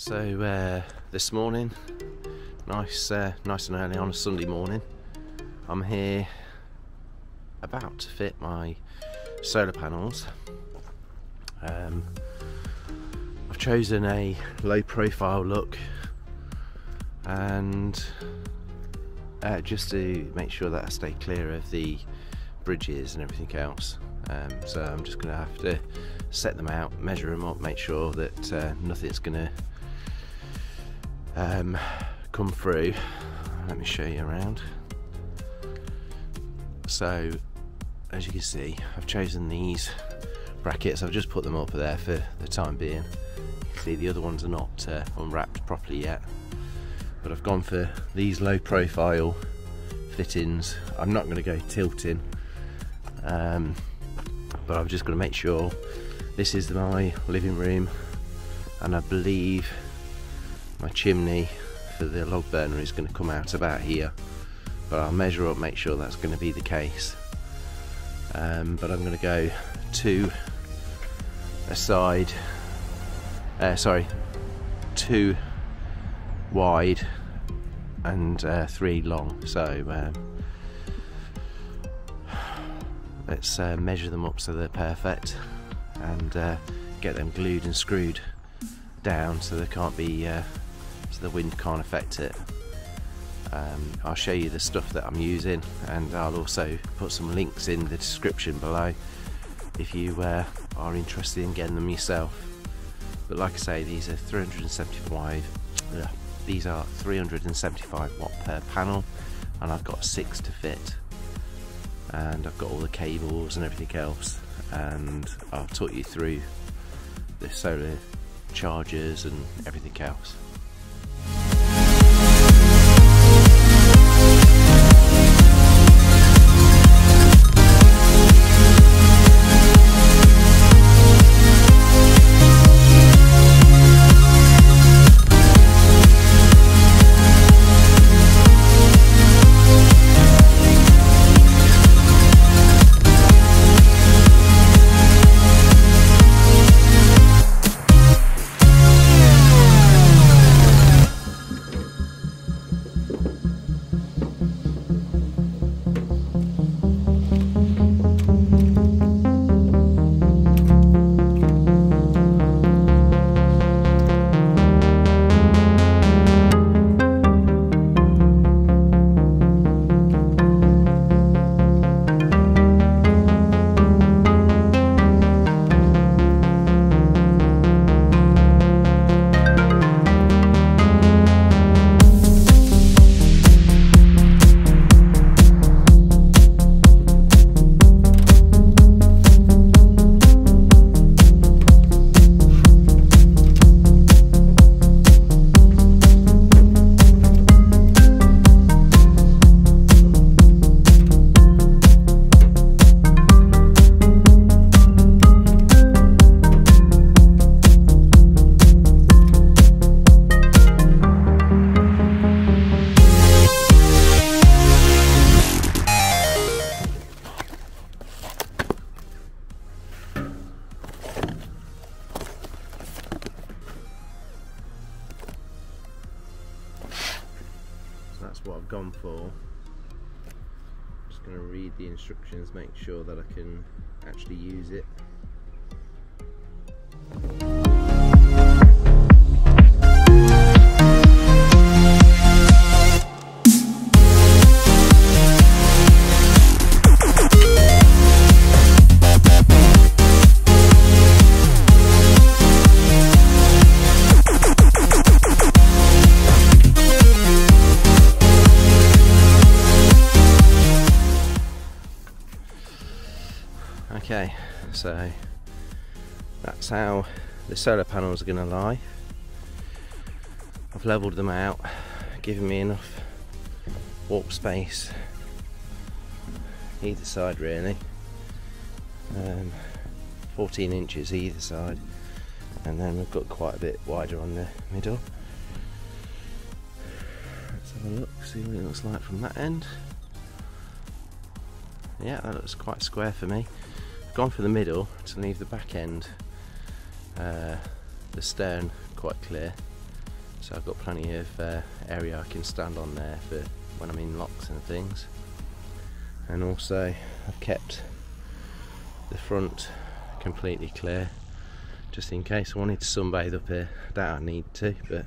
So uh, this morning, nice, uh, nice and early on a Sunday morning, I'm here about to fit my solar panels. Um, I've chosen a low profile look and uh, just to make sure that I stay clear of the bridges and everything else. Um, so I'm just going to have to set them out, measure them up, make sure that uh, nothing's going to um, come through. Let me show you around. So, as you can see, I've chosen these brackets. I've just put them up there for the time being. See the other ones are not uh, unwrapped properly yet. But I've gone for these low profile fittings. I'm not going to go tilting. Um, but I'm just going to make sure this is my living room and I believe my chimney for the log burner is going to come out about here but I'll measure up make sure that's going to be the case. Um, but I'm going to go two aside uh, sorry two wide and uh, three long. So um, let's uh, measure them up so they're perfect and uh, get them glued and screwed down so they can't be uh, so the wind can't affect it. Um, I'll show you the stuff that I'm using and I'll also put some links in the description below if you uh, are interested in getting them yourself. But like I say these are 375 ugh, these are 375 watt per panel and I've got six to fit. And I've got all the cables and everything else and I'll talk you through the solar chargers and everything else. What I've gone for. Just going to read the instructions, make sure that I can actually use it. Okay, so that's how the solar panels are going to lie. I've levelled them out, giving me enough walk space either side really. Um, 14 inches either side and then we've got quite a bit wider on the middle. Let's have a look, see what it looks like from that end. Yeah, that looks quite square for me. Gone for the middle to leave the back end, uh, the stern quite clear. so I've got plenty of uh, area I can stand on there for when I'm in locks and things. And also I've kept the front completely clear just in case I wanted to sunbathe up here. I doubt I need to but